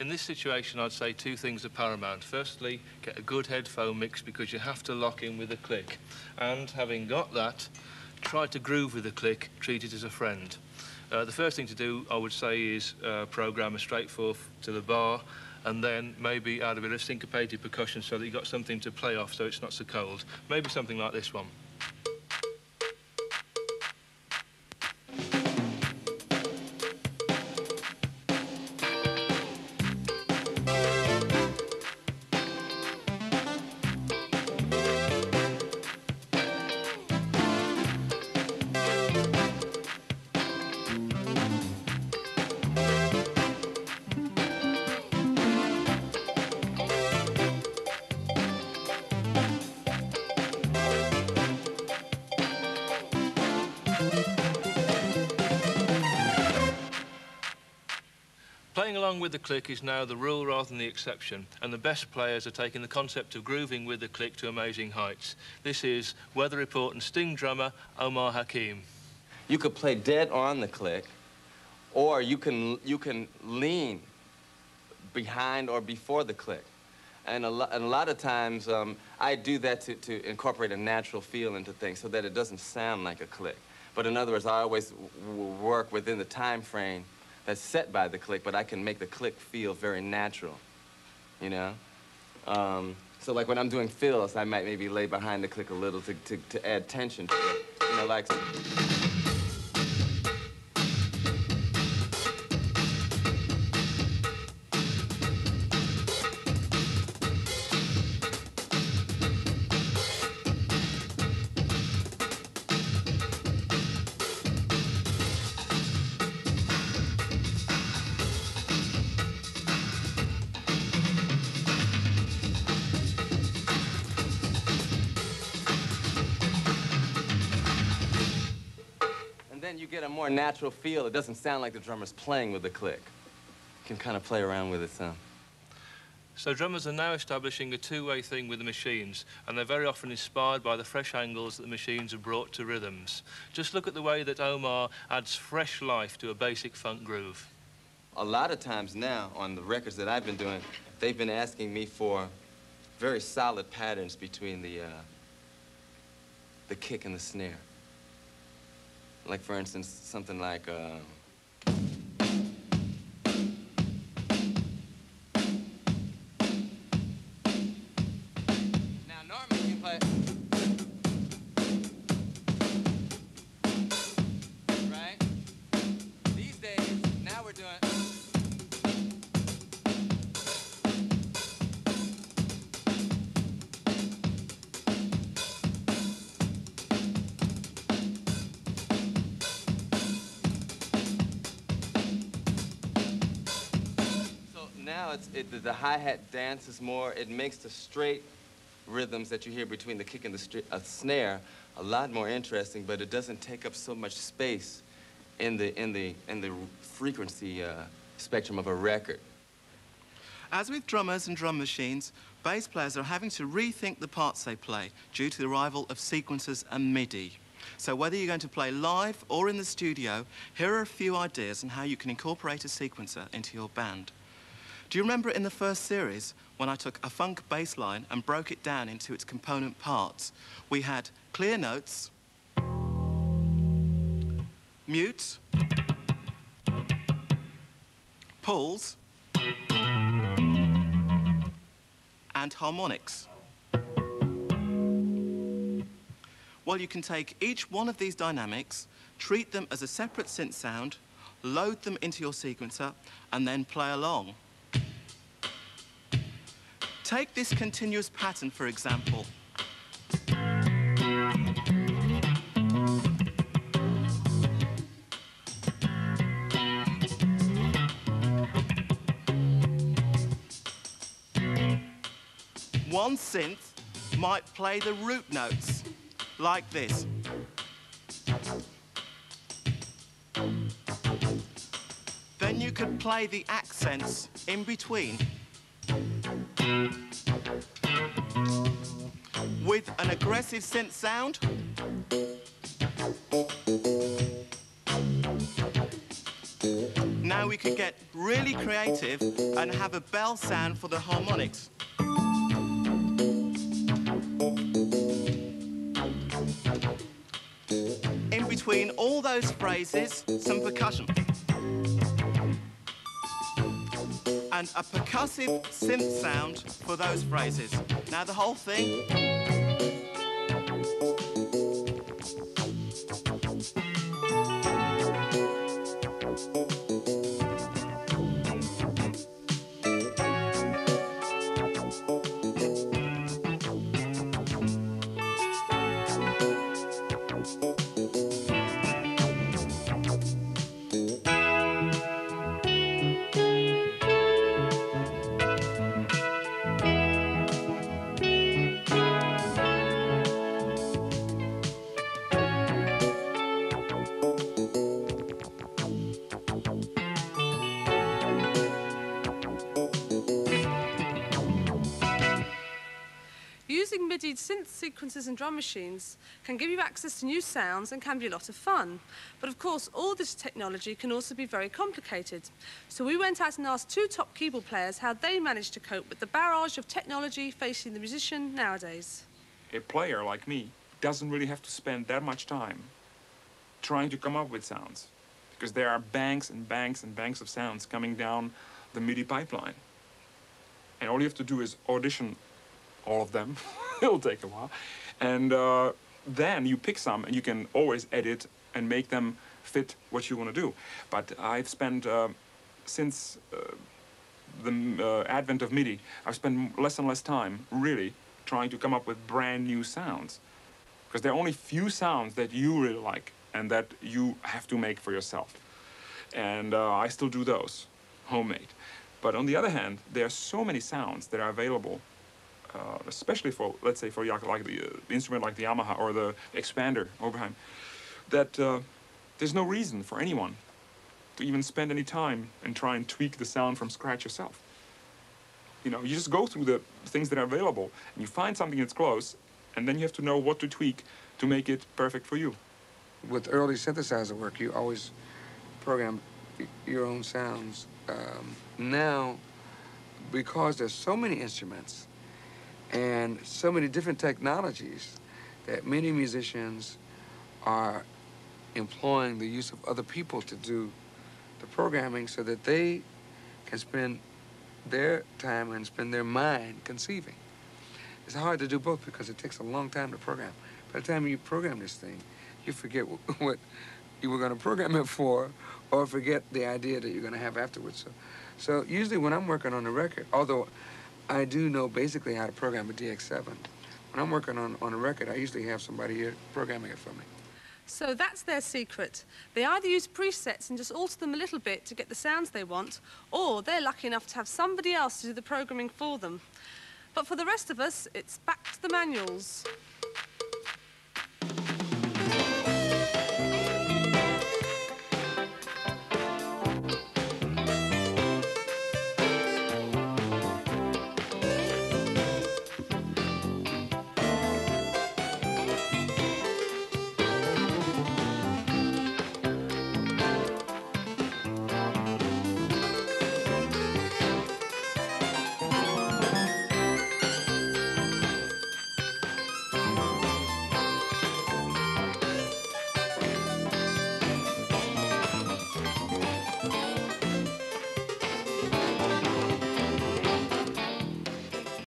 In this situation, I'd say two things are paramount. Firstly, get a good headphone mix because you have to lock in with a click. And having got that, try to groove with the click, treat it as a friend. Uh, the first thing to do, I would say, is uh, program a straight fourth to the bar and then maybe add a bit of syncopated percussion so that you've got something to play off so it's not so cold. Maybe something like this one. Playing along with the click is now the rule rather than the exception, and the best players are taking the concept of grooving with the click to amazing heights. This is Weather Report and Sting drummer Omar Hakim. You could play dead on the click, or you can, you can lean behind or before the click. And a, lo and a lot of times, um, I do that to, to incorporate a natural feel into things so that it doesn't sound like a click. But in other words, I always work within the time frame that's set by the click, but I can make the click feel very natural, you know? Um, so like when I'm doing fills, I might maybe lay behind the click a little to, to, to add tension you know, like... get a more natural feel. It doesn't sound like the drummer's playing with the click. You can kind of play around with it some. So drummers are now establishing a two-way thing with the machines, and they're very often inspired by the fresh angles that the machines have brought to rhythms. Just look at the way that Omar adds fresh life to a basic funk groove. A lot of times now, on the records that I've been doing, they've been asking me for very solid patterns between the, uh, the kick and the snare. Like, for instance, something like, uh, it's, it, the, the hi-hat dances more. It makes the straight rhythms that you hear between the kick and the uh, snare a lot more interesting, but it doesn't take up so much space in the, in the, in the frequency uh, spectrum of a record. As with drummers and drum machines, bass players are having to rethink the parts they play due to the arrival of sequencers and MIDI. So whether you're going to play live or in the studio, here are a few ideas on how you can incorporate a sequencer into your band. Do you remember in the first series when I took a funk bass line and broke it down into its component parts? We had clear notes, mute, pulls, and harmonics. Well, you can take each one of these dynamics, treat them as a separate synth sound, load them into your sequencer, and then play along. Take this continuous pattern, for example. One synth might play the root notes like this. Then you could play the accents in between. With an aggressive synth sound. Now we could get really creative and have a bell sound for the harmonics. In between all those phrases, some percussion. And a percussive synth sound for those phrases. Now the whole thing MIDI synth sequences and drum machines can give you access to new sounds and can be a lot of fun. But of course, all this technology can also be very complicated. So we went out and asked two top keyboard players how they managed to cope with the barrage of technology facing the musician nowadays. a player like me doesn't really have to spend that much time trying to come up with sounds because there are banks and banks and banks of sounds coming down the MIDI pipeline. And all you have to do is audition all of them. It'll take a while. And uh, then you pick some and you can always edit and make them fit what you want to do. But I've spent, uh, since uh, the uh, advent of MIDI, I've spent less and less time really trying to come up with brand new sounds. Because there are only few sounds that you really like and that you have to make for yourself. And uh, I still do those, homemade. But on the other hand, there are so many sounds that are available, uh, especially for, let's say, for like, like the uh, instrument like the Yamaha or the expander, Oberheim, that uh, there's no reason for anyone to even spend any time and try and tweak the sound from scratch yourself. You know, you just go through the things that are available and you find something that's close, and then you have to know what to tweak to make it perfect for you. with early synthesizer work, you always program your own sounds. Um, now, because there's so many instruments and so many different technologies, that many musicians are employing the use of other people to do the programming so that they can spend their time and spend their mind conceiving. It's hard to do both because it takes a long time to program. By the time you program this thing, you forget what you were going to program it for, or forget the idea that you're going to have afterwards. So, so usually when I'm working on a record, although I do know basically how to program a DX7, when I'm working on, on a record, I usually have somebody here programming it for me. So that's their secret. They either use presets and just alter them a little bit to get the sounds they want, or they're lucky enough to have somebody else to do the programming for them. But for the rest of us, it's back to the manuals.